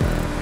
Uh,